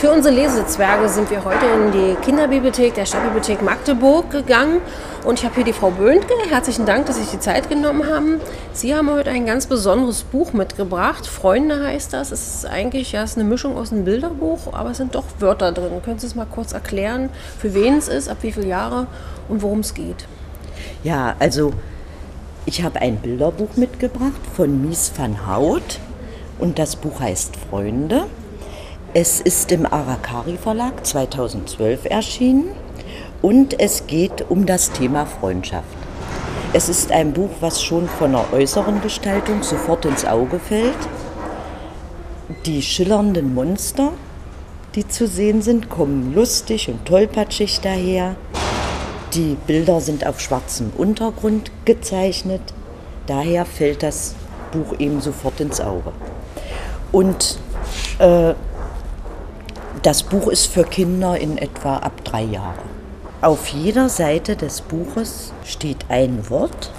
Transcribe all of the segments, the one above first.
Für unsere Lesezwerge sind wir heute in die Kinderbibliothek der Stadtbibliothek Magdeburg gegangen. Und ich habe hier die Frau Böhnke. Herzlichen Dank, dass Sie sich die Zeit genommen haben. Sie haben heute ein ganz besonderes Buch mitgebracht. Freunde heißt das. Es ist eigentlich ja, ist eine Mischung aus einem Bilderbuch, aber es sind doch Wörter drin. Können Sie es mal kurz erklären, für wen es ist, ab wie viele Jahre und worum es geht? Ja, also ich habe ein Bilderbuch mitgebracht von Mies van Hout und das Buch heißt Freunde. Es ist im Arakari Verlag 2012 erschienen und es geht um das Thema Freundschaft. Es ist ein Buch, was schon von der äußeren Gestaltung sofort ins Auge fällt. Die schillernden Monster, die zu sehen sind, kommen lustig und tollpatschig daher. Die Bilder sind auf schwarzem Untergrund gezeichnet. Daher fällt das Buch eben sofort ins Auge. Und äh, das Buch ist für Kinder in etwa ab drei Jahren. Auf jeder Seite des Buches steht ein Wort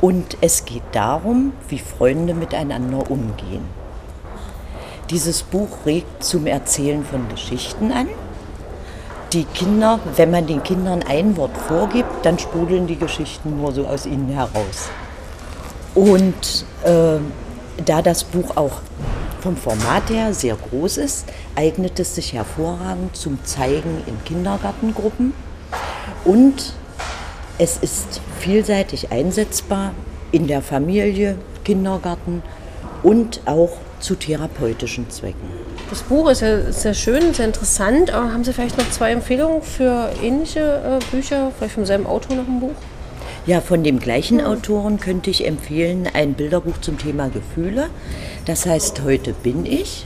und es geht darum, wie Freunde miteinander umgehen. Dieses Buch regt zum Erzählen von Geschichten an. Die Kinder, wenn man den Kindern ein Wort vorgibt, dann sprudeln die Geschichten nur so aus ihnen heraus. Und äh, da das Buch auch vom Format her sehr groß ist, eignet es sich hervorragend zum Zeigen in Kindergartengruppen und es ist vielseitig einsetzbar in der Familie, Kindergarten und auch zu therapeutischen Zwecken. Das Buch ist ja sehr schön, sehr interessant. Aber haben Sie vielleicht noch zwei Empfehlungen für ähnliche äh, Bücher, vielleicht vom selben Autor noch ein Buch? Ja, von dem gleichen Autoren könnte ich empfehlen ein Bilderbuch zum Thema Gefühle. Das heißt Heute bin ich.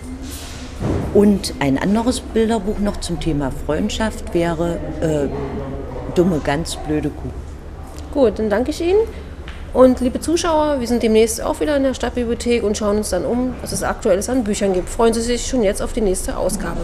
Und ein anderes Bilderbuch noch zum Thema Freundschaft wäre äh, Dumme, ganz blöde Kuh. Gut, dann danke ich Ihnen. Und liebe Zuschauer, wir sind demnächst auch wieder in der Stadtbibliothek und schauen uns dann um, was es aktuelles an Büchern gibt. Freuen Sie sich schon jetzt auf die nächste Ausgabe.